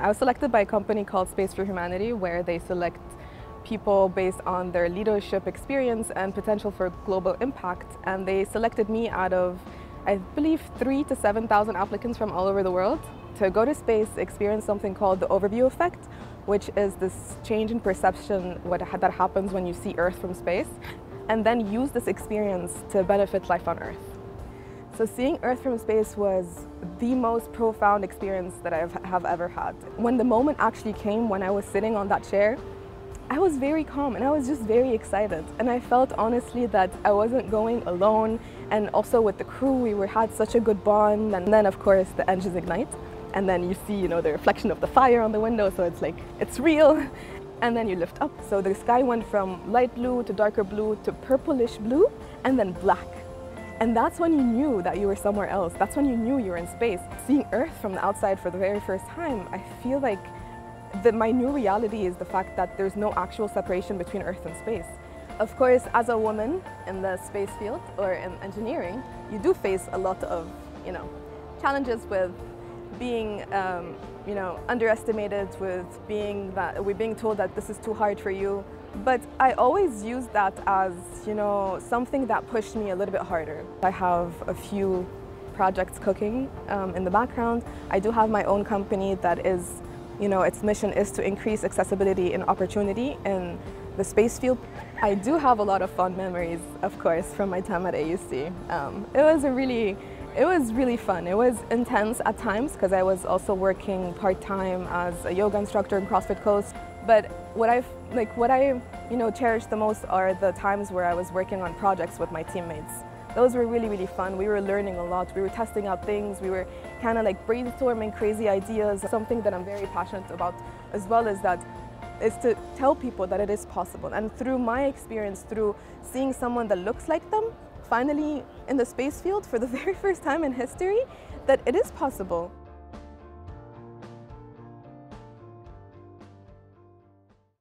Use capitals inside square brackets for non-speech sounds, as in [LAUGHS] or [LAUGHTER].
I was selected by a company called Space for Humanity where they select people based on their leadership experience and potential for global impact. And they selected me out of, I believe, three to 7,000 applicants from all over the world to go to space, experience something called the overview effect, which is this change in perception what, that happens when you see Earth from space, and then use this experience to benefit life on Earth. So seeing Earth from space was the most profound experience that I have ever had. When the moment actually came, when I was sitting on that chair, I was very calm and I was just very excited. And I felt honestly that I wasn't going alone and also with the crew we were had such a good bond and then of course the engines ignite and then you see you know the reflection of the fire on the window so it's like it's real and then you lift up. So the sky went from light blue to darker blue to purplish blue and then black. And that's when you knew that you were somewhere else. That's when you knew you were in space. Seeing Earth from the outside for the very first time, I feel like the, my new reality is the fact that there's no actual separation between Earth and space. Of course, as a woman in the space field or in engineering, you do face a lot of, you know, challenges with being, um, you know, underestimated, with being that we're being told that this is too hard for you, but I always use that as, you know, something that pushed me a little bit harder. I have a few projects cooking um, in the background. I do have my own company that is, you know, its mission is to increase accessibility and opportunity in the space field. I do have a lot of fond memories, of course, from my time at AUC. Um, it was a really, it was really fun. It was intense at times because I was also working part-time as a yoga instructor in CrossFit Coast. But what I like what I you know cherish the most are the times where I was working on projects with my teammates. Those were really really fun. We were learning a lot. We were testing out things. We were kind of like brainstorming crazy ideas. Something that I'm very passionate about as well is that is to tell people that it is possible. And through my experience, through seeing someone that looks like them, finally in the space field for the [LAUGHS] very first time in history, that it is possible.